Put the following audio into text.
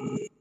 Bye.